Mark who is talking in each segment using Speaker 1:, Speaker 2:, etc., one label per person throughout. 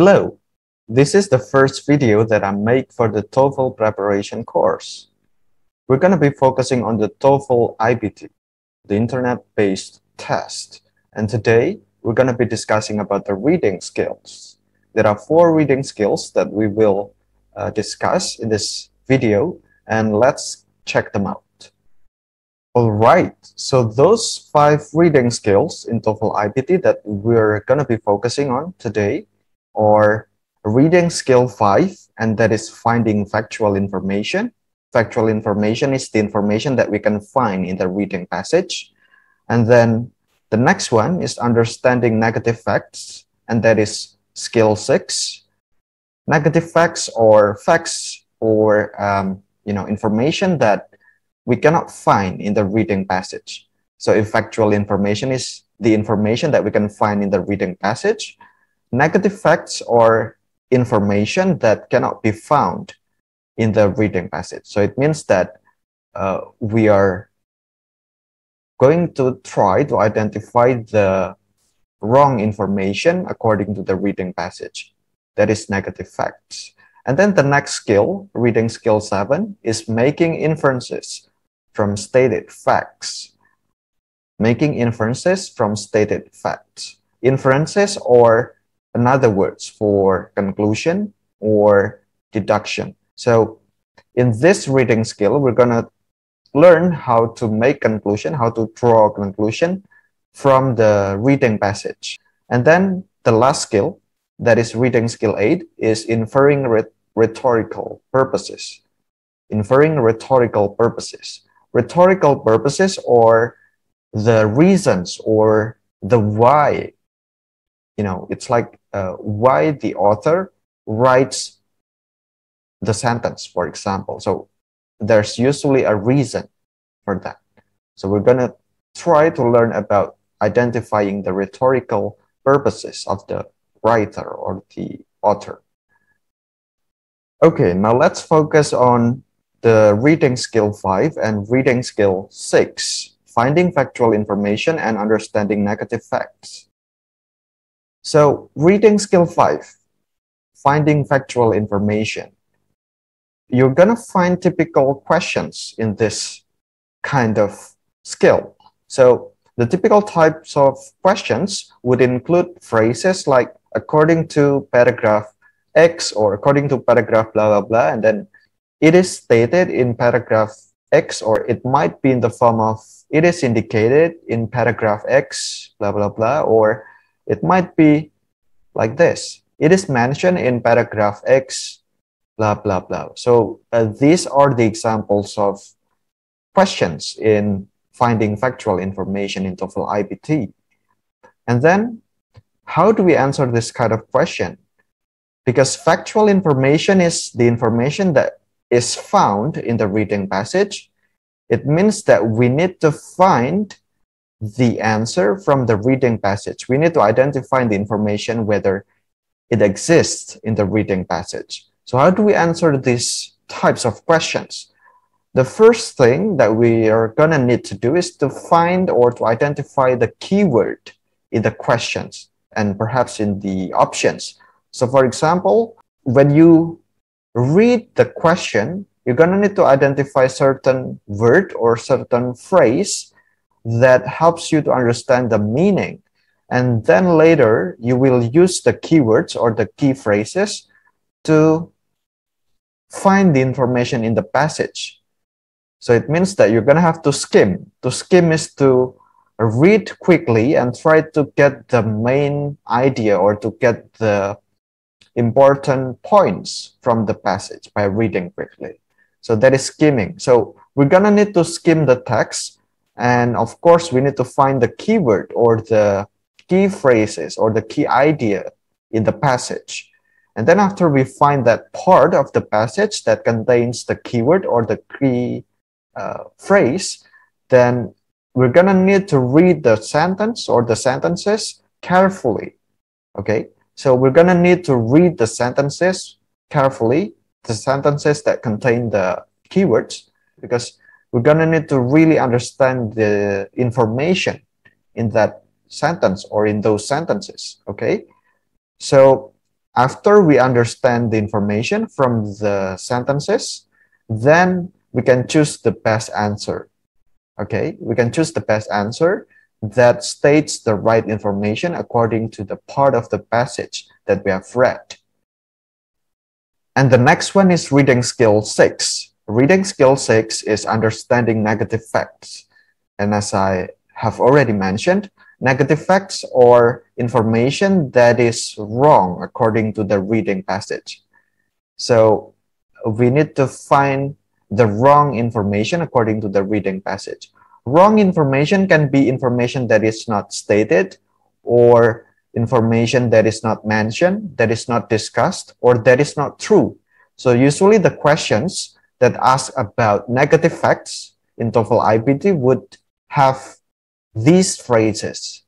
Speaker 1: Hello, this is the first video that I make for the TOEFL preparation course. We're going to be focusing on the TOEFL IBT, the internet-based test. And today, we're going to be discussing about the reading skills. There are four reading skills that we will uh, discuss in this video, and let's check them out. All right, so those five reading skills in TOEFL IBT that we're going to be focusing on today are reading skill five, and that is finding factual information. Factual information is the information that we can find in the reading passage. And then the next one is understanding negative facts, and that is skill six. Negative facts or facts or um, you know information that we cannot find in the reading passage. So if factual information is the information that we can find in the reading passage, negative facts or information that cannot be found in the reading passage. So it means that uh, we are going to try to identify the wrong information according to the reading passage. That is negative facts. And then the next skill, reading skill seven, is making inferences from stated facts. Making inferences from stated facts. Inferences or another words for conclusion or deduction. So in this reading skill, we're going to learn how to make conclusion, how to draw a conclusion from the reading passage. And then the last skill, that is reading skill 8, is inferring rhetorical purposes. Inferring rhetorical purposes. Rhetorical purposes or the reasons or the why you know, it's like uh, why the author writes the sentence, for example. So there's usually a reason for that. So we're going to try to learn about identifying the rhetorical purposes of the writer or the author. Okay, now let's focus on the reading skill 5 and reading skill 6, finding factual information and understanding negative facts. So reading skill five, finding factual information. You're gonna find typical questions in this kind of skill. So the typical types of questions would include phrases like according to paragraph X or according to paragraph blah, blah, blah. And then it is stated in paragraph X or it might be in the form of it is indicated in paragraph X, blah, blah, blah, or it might be like this. It is mentioned in paragraph X, blah, blah, blah. So uh, these are the examples of questions in finding factual information in TOEFL IBT. And then how do we answer this kind of question? Because factual information is the information that is found in the reading passage. It means that we need to find the answer from the reading passage. We need to identify the information whether it exists in the reading passage. So how do we answer these types of questions? The first thing that we are going to need to do is to find or to identify the keyword in the questions and perhaps in the options. So for example, when you read the question, you're going to need to identify certain word or certain phrase that helps you to understand the meaning. And then later, you will use the keywords or the key phrases to find the information in the passage. So it means that you're going to have to skim. To skim is to read quickly and try to get the main idea or to get the important points from the passage by reading quickly. So that is skimming. So we're going to need to skim the text and of course, we need to find the keyword or the key phrases or the key idea in the passage. And then after we find that part of the passage that contains the keyword or the key uh, phrase, then we're gonna need to read the sentence or the sentences carefully. Okay, so we're gonna need to read the sentences carefully, the sentences that contain the keywords, because we're going to need to really understand the information in that sentence or in those sentences okay so after we understand the information from the sentences, then we can choose the best answer. Okay, we can choose the best answer that states the right information according to the part of the passage that we have read. And the next one is reading skill six. Reading skill six is understanding negative facts. And as I have already mentioned, negative facts or information that is wrong according to the reading passage. So we need to find the wrong information according to the reading passage. Wrong information can be information that is not stated or information that is not mentioned, that is not discussed, or that is not true. So usually the questions that ask about negative facts in TOEFL IBT would have these phrases.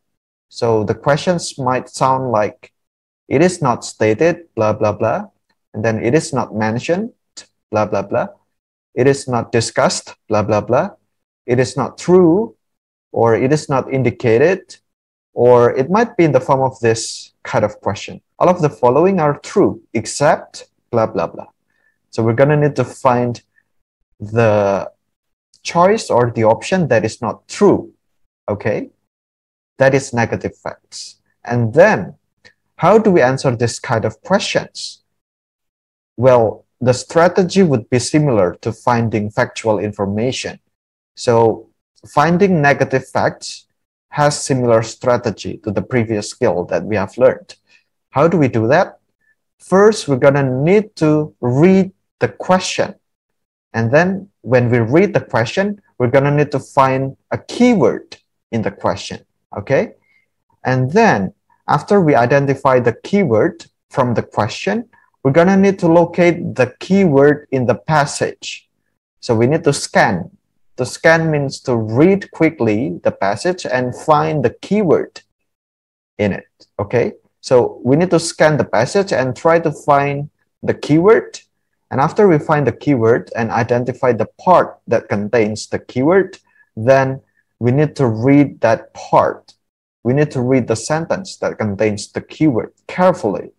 Speaker 1: So the questions might sound like, it is not stated, blah, blah, blah. And then it is not mentioned, blah, blah, blah. It is not discussed, blah, blah, blah. It is not true, or it is not indicated, or it might be in the form of this kind of question. All of the following are true, except blah, blah, blah. So we're going to need to find the choice or the option that is not true. Okay? That is negative facts. And then, how do we answer this kind of questions? Well, the strategy would be similar to finding factual information. So finding negative facts has similar strategy to the previous skill that we have learned. How do we do that? First, we're going to need to read the question. And then when we read the question, we're going to need to find a keyword in the question. Okay. And then after we identify the keyword from the question, we're going to need to locate the keyword in the passage. So we need to scan to scan means to read quickly the passage and find the keyword in it. Okay, so we need to scan the passage and try to find the keyword. And after we find the keyword and identify the part that contains the keyword, then we need to read that part. We need to read the sentence that contains the keyword carefully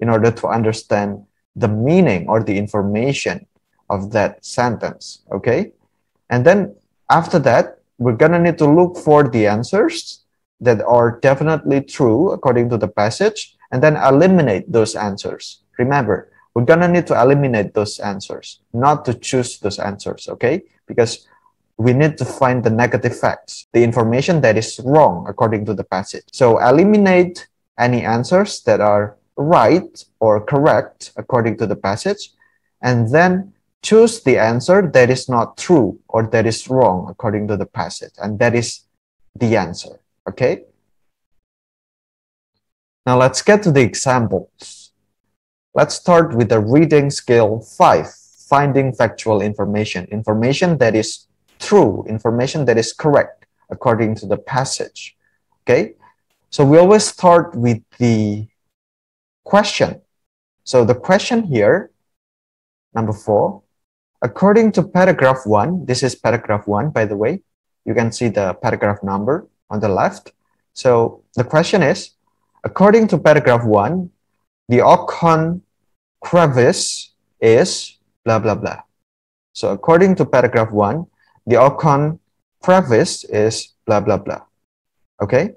Speaker 1: in order to understand the meaning or the information of that sentence. Okay. And then after that, we're going to need to look for the answers that are definitely true according to the passage and then eliminate those answers. Remember, we're going to need to eliminate those answers, not to choose those answers, okay? Because we need to find the negative facts, the information that is wrong according to the passage. So eliminate any answers that are right or correct according to the passage, and then choose the answer that is not true or that is wrong according to the passage. And that is the answer. Okay? Now let's get to the examples. Let's start with the reading skill 5, finding factual information, information that is true, information that is correct according to the passage. Okay? So we always start with the question. So the question here, number four, According to paragraph one, this is paragraph one, by the way, you can see the paragraph number on the left. So the question is, according to paragraph one, the Olkhon crevice is blah, blah, blah. So according to paragraph one, the Olkhon crevice is blah, blah, blah. Okay.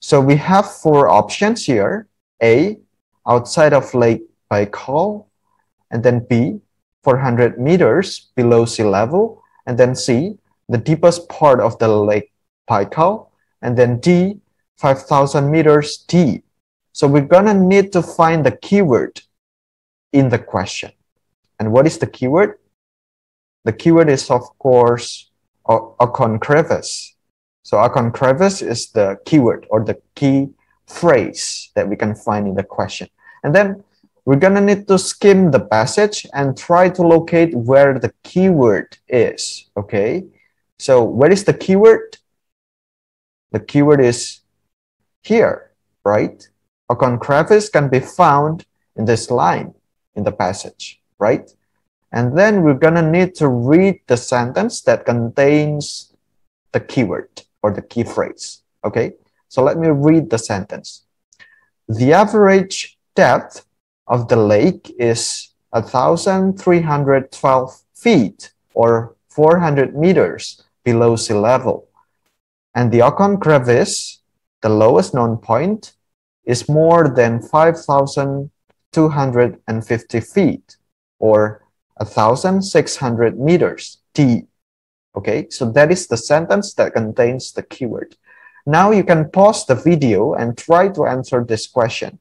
Speaker 1: So we have four options here. A, outside of Lake Baikal, and then B, 400 meters below sea level, and then C, the deepest part of the Lake Baikal, and then D, 5,000 meters deep. So we're gonna need to find the keyword in the question. And what is the keyword? The keyword is, of course, Olkhon crevice. So Olkhon crevice is the keyword or the key phrase that we can find in the question. And then we're going to need to skim the passage and try to locate where the keyword is, okay? So where is the keyword? The keyword is here, right? Olkhon crevice can be found in this line in the passage, right? And then we're going to need to read the sentence that contains the keyword or the key phrase, okay? So let me read the sentence. The average depth of the lake is 1,312 feet or 400 meters below sea level. And the Olkhon crevice, the lowest known point, is more than 5,250 feet or 1,600 meters D. Okay, so that is the sentence that contains the keyword. Now you can pause the video and try to answer this question.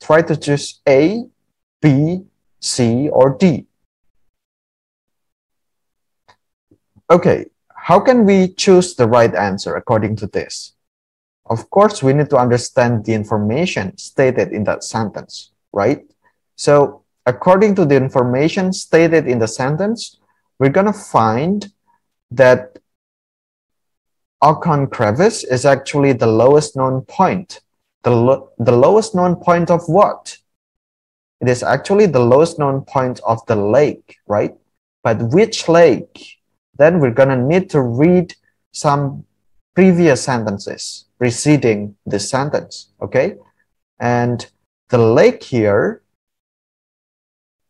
Speaker 1: Try to choose A, B, C, or D. Okay, how can we choose the right answer according to this? Of course, we need to understand the information stated in that sentence, right? So according to the information stated in the sentence, we're going to find that Olkhon crevice is actually the lowest known point. The, lo the lowest known point of what? It is actually the lowest known point of the lake, right? But which lake? Then we're going to need to read some previous sentences preceding this sentence, okay? And the lake here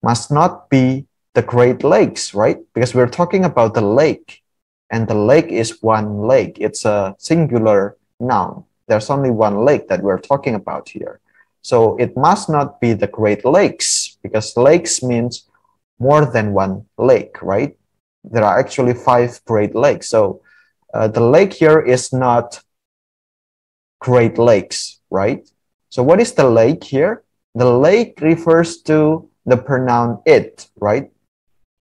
Speaker 1: must not be the Great Lakes, right? Because we're talking about the lake and the lake is one lake. It's a singular noun. There's only one lake that we're talking about here. So it must not be the Great Lakes because lakes means more than one lake, right? There are actually five Great Lakes. So uh, the lake here is not Great Lakes, right? So what is the lake here? The lake refers to the pronoun it, right?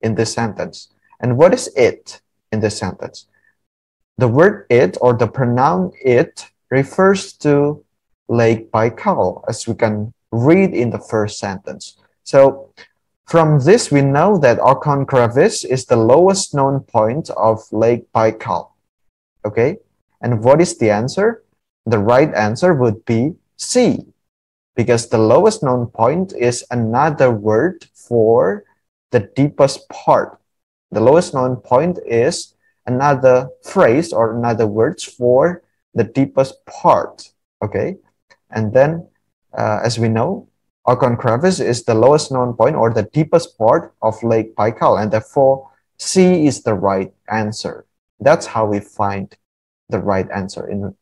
Speaker 1: In this sentence. And what is it? in this sentence. The word it or the pronoun it refers to Lake Baikal, as we can read in the first sentence. So from this, we know that Olkhon Crevice is the lowest known point of Lake Baikal. Okay, and what is the answer? The right answer would be C, because the lowest known point is another word for the deepest part the lowest known point is another phrase or another words for the deepest part. Okay. And then, uh, as we know, Olkhon crevice is the lowest known point or the deepest part of Lake Baikal, and therefore C is the right answer. That's how we find the right answer in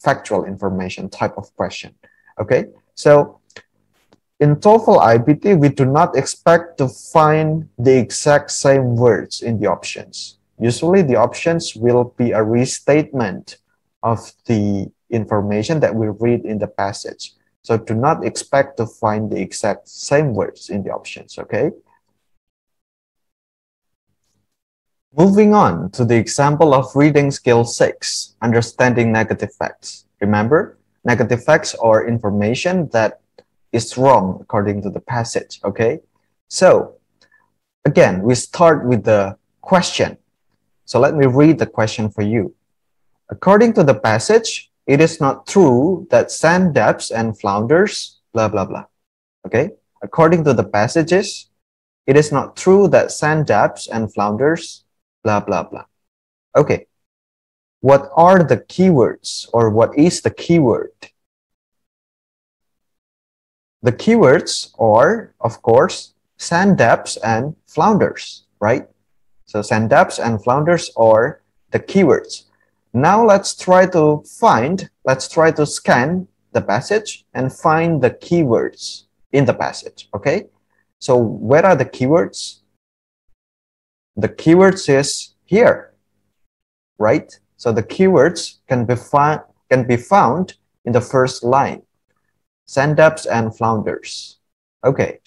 Speaker 1: factual information type of question. Okay, so in TOEFL IBT, we do not expect to find the exact same words in the options. Usually the options will be a restatement of the information that we read in the passage. So do not expect to find the exact same words in the options, okay? Moving on to the example of reading skill 6, understanding negative facts. Remember, negative facts are information that is wrong according to the passage, okay? So again, we start with the question. So let me read the question for you. According to the passage, it is not true that sand dabs and flounders, blah, blah, blah. Okay? According to the passages, it is not true that sand dabs and flounders, blah, blah, blah. Okay. What are the keywords or what is the keyword the keywords are, of course, sand dabs and flounders, right? So sand dabs and flounders are the keywords. Now let's try to find, let's try to scan the passage and find the keywords in the passage, okay? So where are the keywords? The keywords is here, right? So the keywords can be, can be found in the first line sand dabs and flounders. Okay,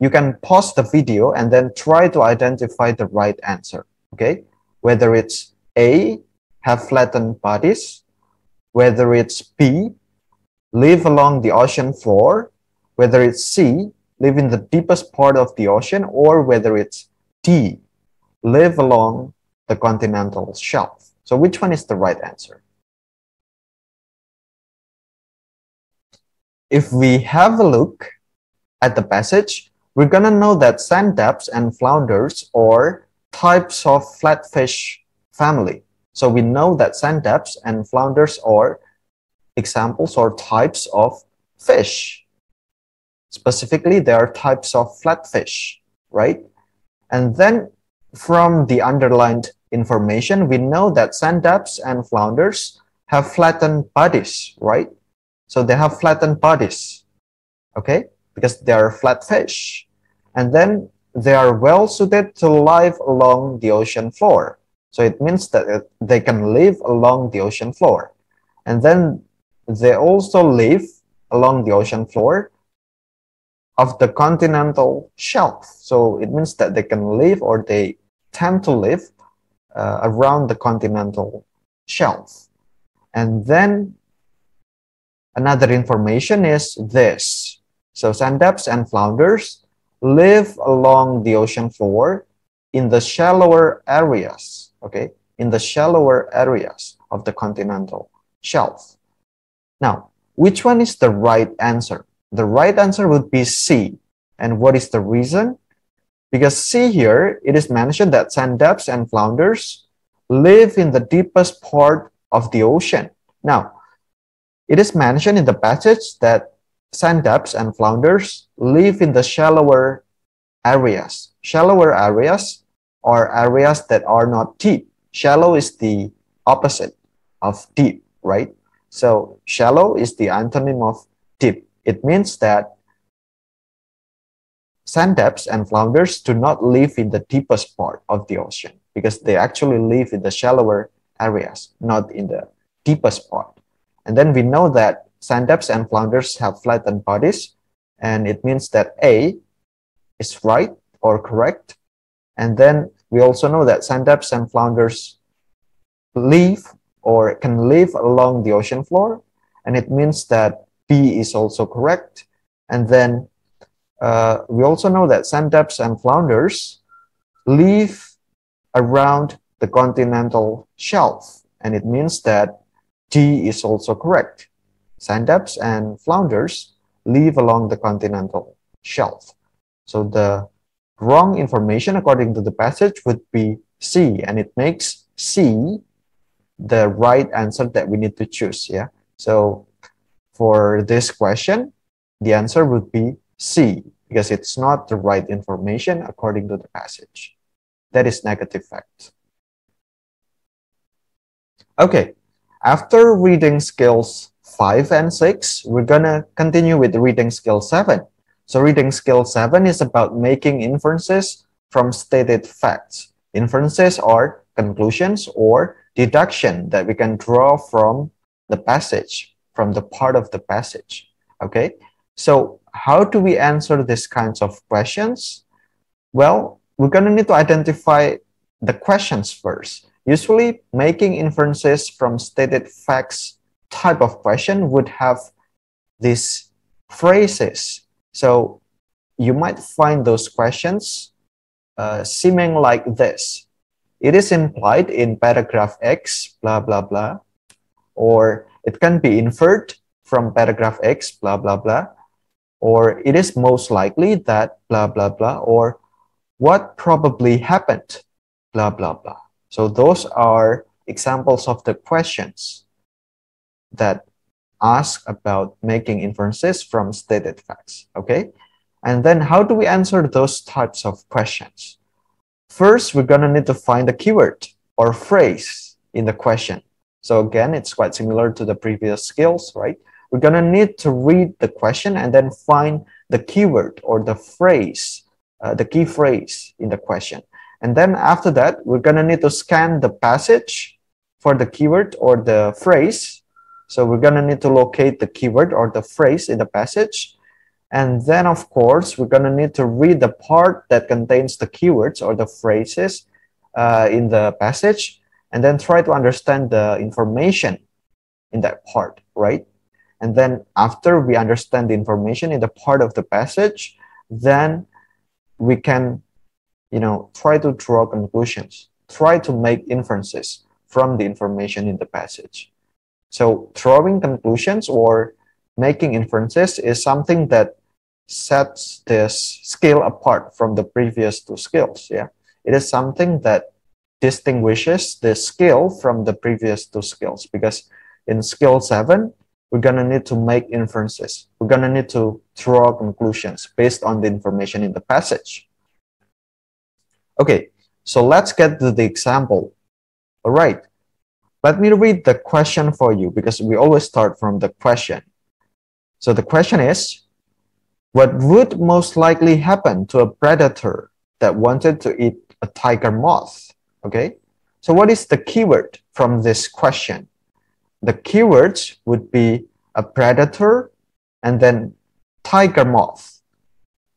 Speaker 1: you can pause the video and then try to identify the right answer, okay? Whether it's A, have flattened bodies, whether it's B, live along the ocean floor, whether it's C, live in the deepest part of the ocean, or whether it's D, live along the continental shelf. So which one is the right answer? if we have a look at the passage, we're going to know that sand dabs and flounders are types of flatfish family. So we know that sand dabs and flounders are examples or types of fish. Specifically, they are types of flatfish, right? And then from the underlined information, we know that sand dabs and flounders have flattened bodies, right? So they have flattened bodies, okay? Because they are flatfish. And then they are well suited to live along the ocean floor. So it means that they can live along the ocean floor. And then they also live along the ocean floor of the continental shelf. So it means that they can live or they tend to live uh, around the continental shelf. And then another information is this. So sand dabs and flounders live along the ocean floor in the shallower areas, okay, in the shallower areas of the continental shelf. Now, which one is the right answer? The right answer would be C. And what is the reason? Because see here, it is mentioned that sand dabs and flounders live in the deepest part of the ocean. Now, it is mentioned in the passage that sand dabs and flounders live in the shallower areas. Shallower areas are areas that are not deep. Shallow is the opposite of deep, right? So shallow is the antonym of deep. It means that sand dabs and flounders do not live in the deepest part of the ocean because they actually live in the shallower areas, not in the deepest part. And then we know that sand dabs and flounders have flattened bodies, and it means that A is right or correct. And then we also know that sand dabs and flounders live or can live along the ocean floor, and it means that B is also correct. And then uh, we also know that sand and flounders live around the continental shelf. And it means that D is also correct. Sand and flounders live along the continental shelf. So the wrong information according to the passage would be C, and it makes C the right answer that we need to choose. Yeah. So for this question, the answer would be C because it's not the right information according to the passage. That is negative fact. Okay, after reading skills 5 and 6, we're gonna continue with reading skill 7. So reading skill 7 is about making inferences from stated facts. Inferences are conclusions or deduction that we can draw from the passage from the part of the passage. Okay, so how do we answer these kinds of questions? Well, we're going to need to identify the questions first. Usually, making inferences from stated facts type of question would have these phrases. So you might find those questions uh, seeming like this. It is implied in paragraph X, blah, blah, blah, or it can be inferred from paragraph X, blah, blah, blah, or it is most likely that blah, blah, blah, or what probably happened, blah, blah, blah. So those are examples of the questions that ask about making inferences from stated facts, okay? And then how do we answer those types of questions? First, we're gonna need to find the keyword or phrase in the question. So again, it's quite similar to the previous skills, right? We're gonna need to read the question and then find the keyword or the phrase, uh, the key phrase in the question. And then after that, we're gonna need to scan the passage for the keyword or the phrase. So we're gonna need to locate the keyword or the phrase in the passage. And then of course, we're gonna need to read the part that contains the keywords or the phrases uh, in the passage and then try to understand the information in that part, right? And then after we understand the information in the part of the passage, then we can, you know, try to draw conclusions, try to make inferences from the information in the passage. So drawing conclusions or making inferences is something that sets this skill apart from the previous two skills. Yeah, it is something that distinguishes the skill from the previous two skills because in skill seven, we're going to need to make inferences. We're going to need to draw conclusions based on the information in the passage. Okay, so let's get to the example. All right, let me read the question for you because we always start from the question. So the question is, what would most likely happen to a predator that wanted to eat a tiger moth? Okay, so what is the keyword from this question? The keywords would be a predator and then tiger moth.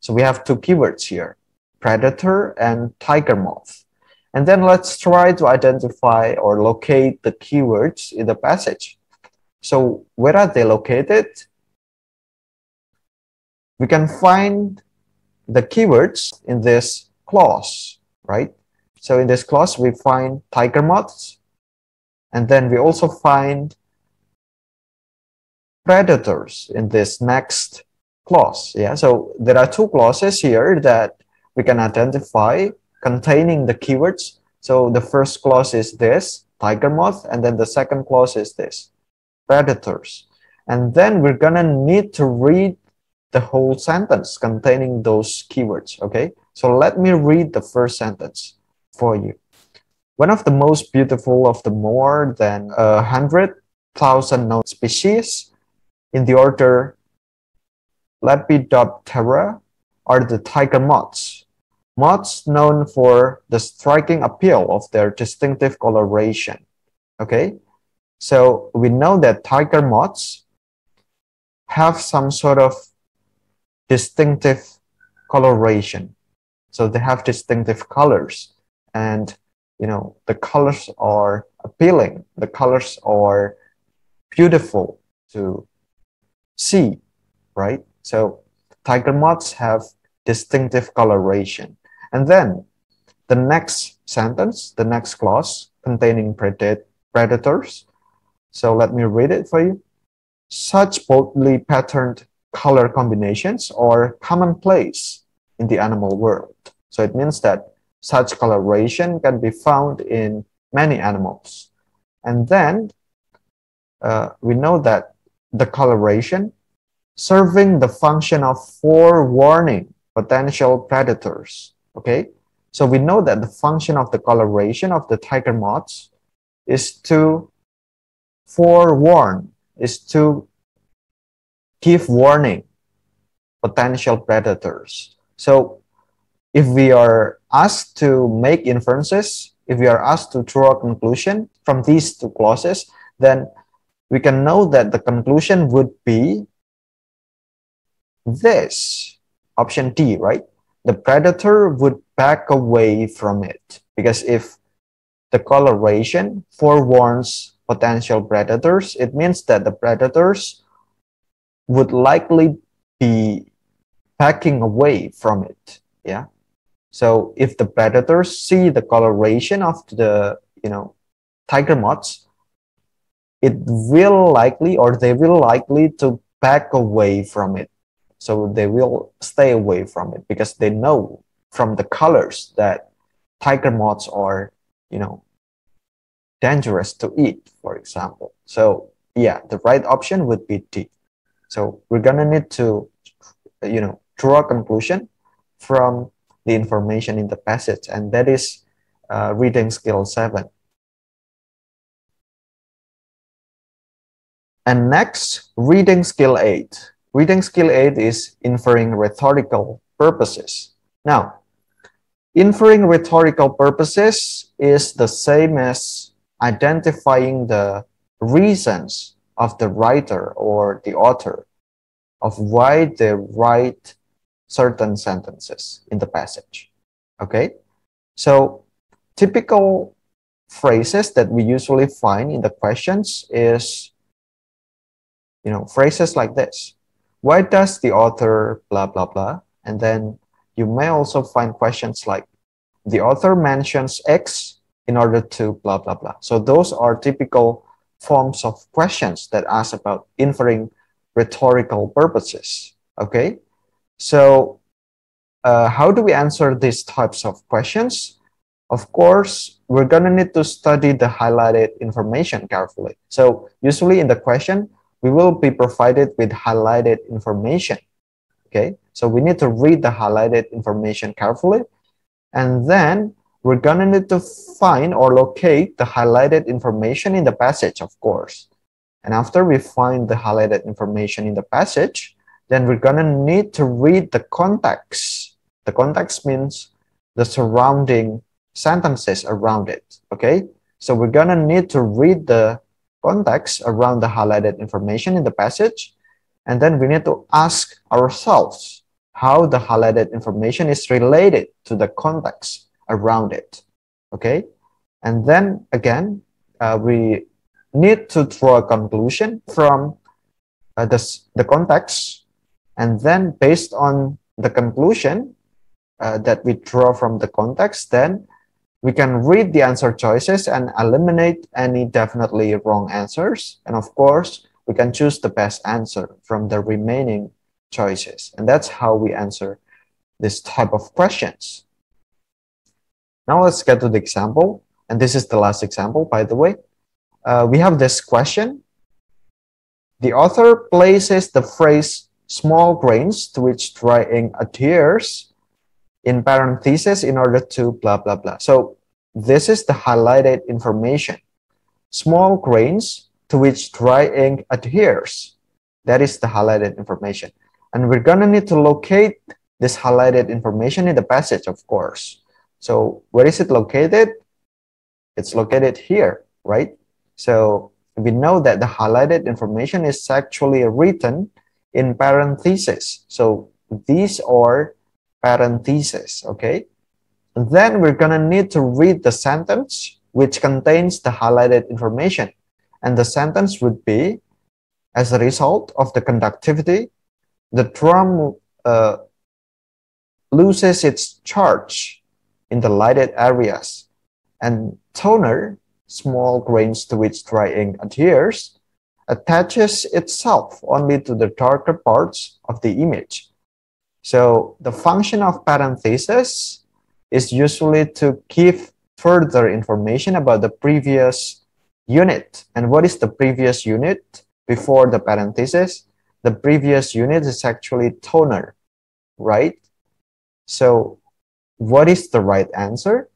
Speaker 1: So we have two keywords here, predator and tiger moth. And then let's try to identify or locate the keywords in the passage. So where are they located? We can find the keywords in this clause, right? So in this clause, we find tiger moths, and then we also find predators in this next clause. Yeah, so there are two clauses here that we can identify containing the keywords. So the first clause is this, tiger moth, and then the second clause is this, predators. And then we're gonna need to read the whole sentence containing those keywords, okay? So let me read the first sentence for you. One of the most beautiful of the more than a hundred thousand known species in the order Lepidoptera are the tiger moths. Moths known for the striking appeal of their distinctive coloration. Okay, so we know that tiger moths have some sort of distinctive coloration. So they have distinctive colors and you know the colors are appealing the colors are beautiful to see right? So tiger moths have distinctive coloration. And then the next sentence the next clause containing predat predators. So let me read it for you. Such boldly patterned color combinations are commonplace in the animal world. So it means that such coloration can be found in many animals. And then uh, we know that the coloration serving the function of forewarning potential predators. Okay, so we know that the function of the coloration of the tiger moths is to forewarn, is to give warning potential predators. So if we are asked to make inferences, if we are asked to draw a conclusion from these two clauses, then we can know that the conclusion would be this option D, right? The predator would back away from it because if the coloration forewarns potential predators, it means that the predators would likely be backing away from it. Yeah. So if the predators see the coloration of the you know tiger moths, it will likely or they will likely to back away from it. So they will stay away from it because they know from the colors that tiger moths are you know dangerous to eat, for example. So yeah, the right option would be D. So we're gonna need to you know draw a conclusion from the information in the passage, and that is uh, reading skill 7. And next, reading skill 8. Reading skill 8 is inferring rhetorical purposes. Now, inferring rhetorical purposes is the same as identifying the reasons of the writer or the author of why they write certain sentences in the passage. Okay, so typical phrases that we usually find in the questions is, you know, phrases like this. Why does the author blah, blah, blah? And then you may also find questions like, the author mentions X in order to blah, blah, blah. So those are typical forms of questions that ask about inferring rhetorical purposes. Okay, so uh, how do we answer these types of questions? Of course, we're going to need to study the highlighted information carefully. So usually in the question, we will be provided with highlighted information. Okay, so we need to read the highlighted information carefully. And then we're gonna need to find or locate the highlighted information in the passage, of course. And after we find the highlighted information in the passage, then we're gonna need to read the context. The context means the surrounding sentences around it, okay? So we're gonna need to read the context around the highlighted information in the passage, and then we need to ask ourselves how the highlighted information is related to the context around it, okay? And then again, uh, we need to draw a conclusion from uh, the, the context, and then based on the conclusion uh, that we draw from the context, then we can read the answer choices and eliminate any definitely wrong answers. And of course, we can choose the best answer from the remaining choices. And that's how we answer this type of questions. Now let's get to the example. And this is the last example, by the way. Uh, we have this question. The author places the phrase small grains to which dry ink adheres in parentheses in order to blah, blah, blah. So this is the highlighted information. Small grains to which dry ink adheres. That is the highlighted information. And we're going to need to locate this highlighted information in the passage, of course. So where is it located? It's located here, right? So we know that the highlighted information is actually written in parentheses. So these are parentheses, okay? And then we're gonna need to read the sentence which contains the highlighted information. And the sentence would be, as a result of the conductivity, the drum uh, loses its charge in the lighted areas, and toner, small grains to which dry ink adheres, attaches itself only to the darker parts of the image so the function of parenthesis is usually to give further information about the previous unit. And what is the previous unit before the parenthesis? The previous unit is actually toner, right? So what is the right answer?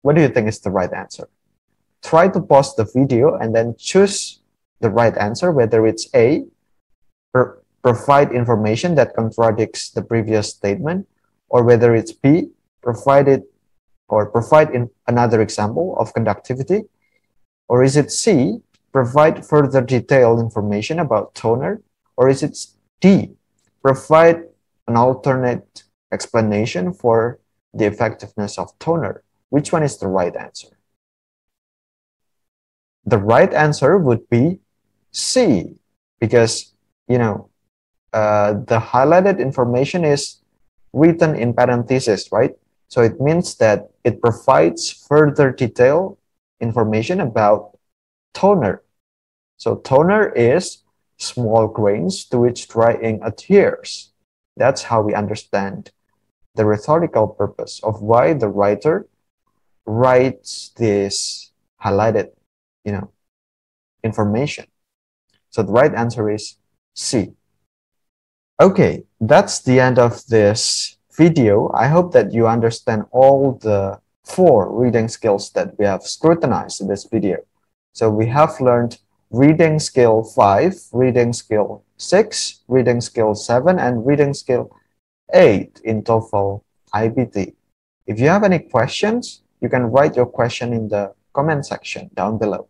Speaker 1: What do you think is the right answer? Try to pause the video and then choose the right answer, whether it's A, provide information that contradicts the previous statement, or whether it's B, provided or provide in another example of conductivity, or is it C, provide further detailed information about toner, or is it D, provide an alternate explanation for the effectiveness of toner? Which one is the right answer? The right answer would be C, because, you know, uh, the highlighted information is written in parentheses, right? So it means that it provides further detail information about toner. So toner is small grains to which dry ink adheres. That's how we understand the rhetorical purpose of why the writer writes this highlighted, you know, information. So the right answer is C. Okay, that's the end of this video. I hope that you understand all the four reading skills that we have scrutinized in this video. So we have learned reading skill 5, reading skill 6, reading skill 7, and reading skill 8 in TOEFL IBT. If you have any questions, you can write your question in the comment section down below.